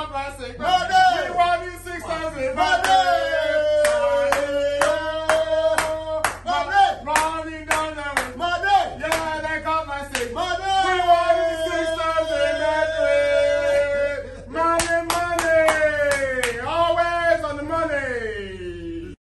God blessing. Murder! You want me 6,000.